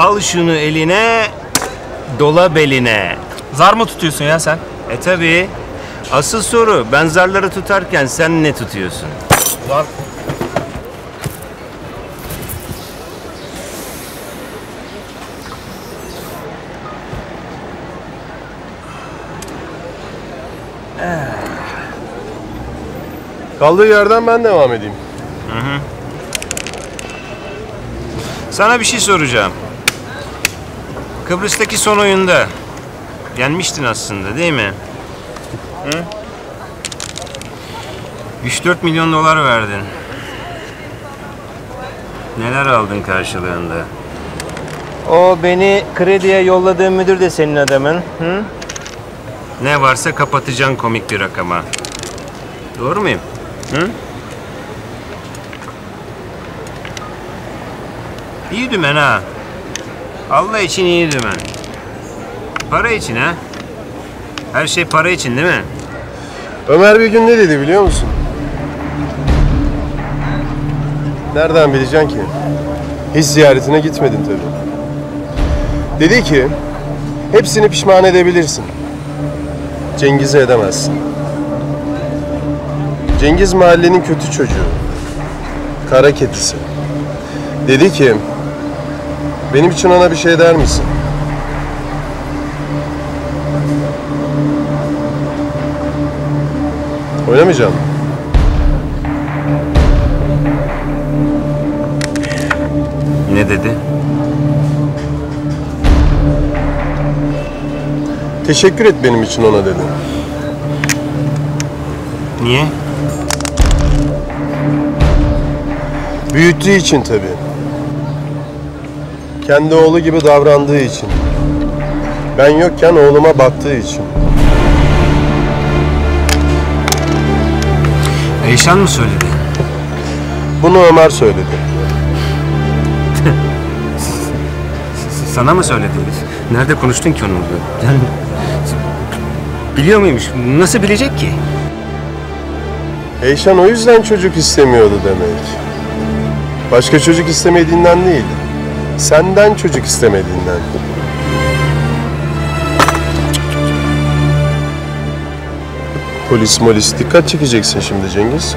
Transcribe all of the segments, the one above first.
Al şunu eline, dola beline. Zar mı tutuyorsun ya sen? E tabi. Asıl soru ben zarları tutarken sen ne tutuyorsun? Zar. Kaldığı yerden ben devam edeyim. Sana bir şey soracağım. Kıbrıs'taki son oyunda yenmiştin aslında değil mi? Hı? 3-4 milyon dolar verdin. Neler aldın karşılığında? O beni krediye yolladığın müdür de senin adamın. Hı? Ne varsa kapatacaksın komik bir rakama. Doğru muyum? Hı? İyi dümen ha. Allah için iyi dümen. Para için ha. Her şey para için değil mi? Ömer bir gün ne dedi biliyor musun? Nereden bileceksin ki? Hiç ziyaretine gitmedin tabii. Dedi ki, hepsini pişman edebilirsin. Cengiz'i edemezsin. Cengiz mahallenin kötü çocuğu. Kara kedisi. Dedi ki, benim için ona bir şey der misin? Oynamayacağım. Ne dedi? Teşekkür et benim için ona dedi. Niye? Büyüttüğü için tabii. Kendi oğlu gibi davrandığı için. Ben yokken oğluma baktığı için. Eyşan mı söyledi? Bunu Ömer söyledi. Sana mı söyledi? Nerede konuştun ki onunla? Yani biliyor muymuş? Nasıl bilecek ki? Eyşan o yüzden çocuk istemiyordu demek. Başka çocuk istemediğinden değil. Senden çocuk istemediğinden. Polis molis dikkat çekeceksin şimdi Cengiz.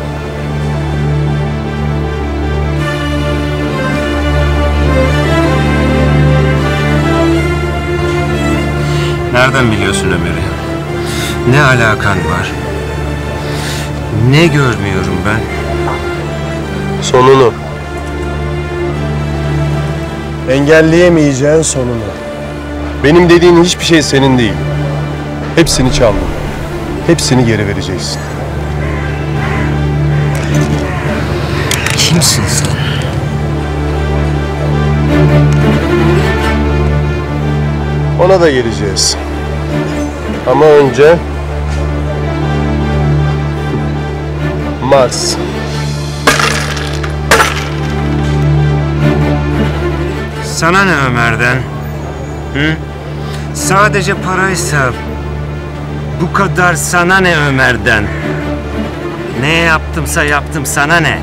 Nereden biliyorsun Ömer'i? Ne alakan var? Ne görmüyorum ben? Sonunu. Engelleyemeyeceğin sonunu. Benim dediğin hiçbir şey senin değil. Hepsini çaldım. Hepsini geri vereceksin. Kimsin sen? Ona da geleceğiz. Ama önce Mars. Sana ne Ömer'den? Hı? Sadece paraysa bu kadar sana ne Ömer'den? Ne yaptımsa yaptım sana ne?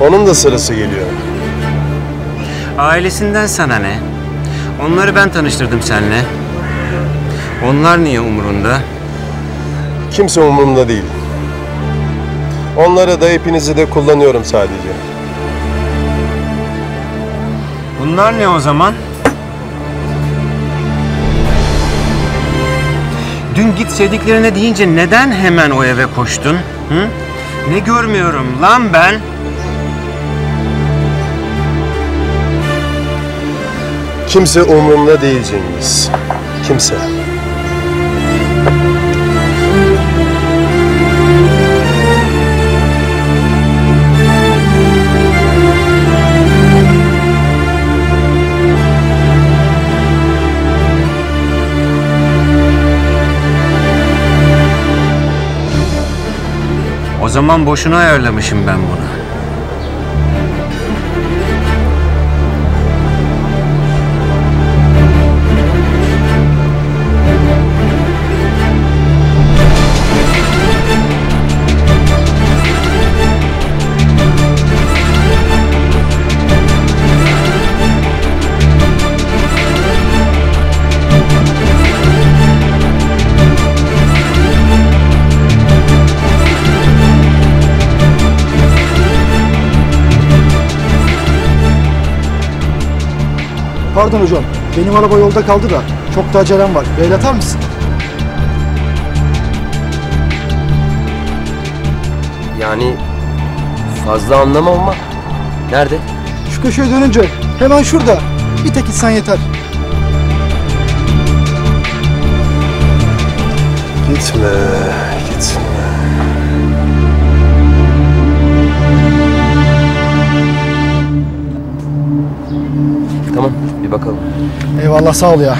Onun da sırası geliyor. Ailesinden sana ne? Onları ben tanıştırdım seninle. Onlar niye umurunda? Kimse umurumda değil. Onları da hepinizi de kullanıyorum sadece. Bunlar ne o zaman? Dün git sevdiklerine deyince neden hemen o eve koştun? Hı? Ne görmüyorum lan ben? Kimse umurumda değil Cengiz. Kimse. Zaman boşuna ayarlamışım ben bunu. Pardon hocam. Benim araba yolda kaldı da. Çok da acelem var. Beyl atar mısın? Yani fazla anlamam ama nerede? Şu köşeye dönünce. Hemen şurada. Bir tek gitsen yeter. Gitme, gitme. Tamam bir bakalım. Eyvallah sağ ol ya.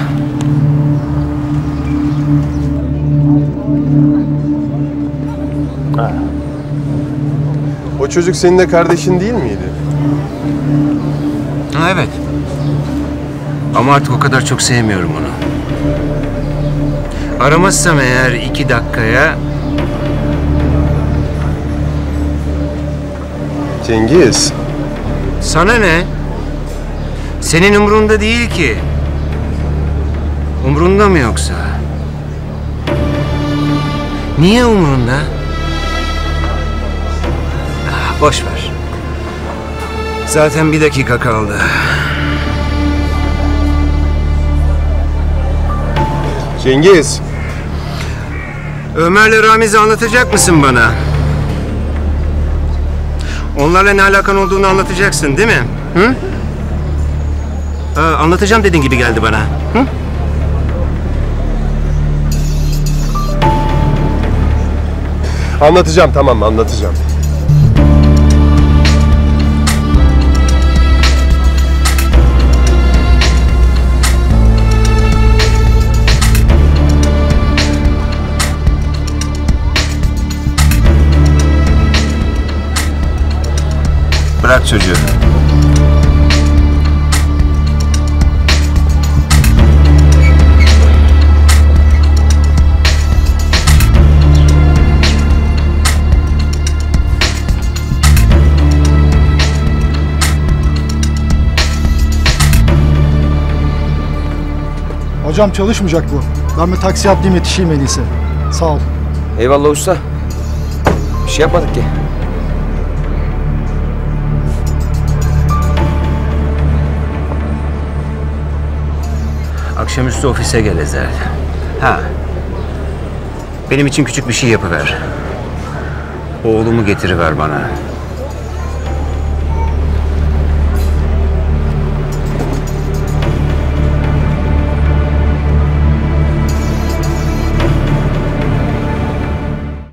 O çocuk senin de kardeşin değil miydi? Ha, evet. Ama artık o kadar çok sevmiyorum onu. Aramazsam eğer iki dakikaya Cengiz. sana ne? Senin umrunda değil ki. Umrunda mı yoksa? Niye umrunda? Ah, boş ver. Zaten bir dakika kaldı. Cengiz. Ömer'le Ramiz'i anlatacak mısın bana? Onlarla ne alakan olduğunu anlatacaksın değil mi? Hı? Aa, anlatacağım dediğin gibi geldi bana. Hı? Anlatacağım tamam anlatacağım. Bırak çocuğu. Hocam çalışmayacak bu. Ben bir taksi atlayayım yetişeyim en iyisi. Sağ ol. Eyvallah usta. Bir şey yapmadık ki. Akşamüstü ofise gel Ezel. Ha. Benim için küçük bir şey yapıver. Oğlumu getiriver bana.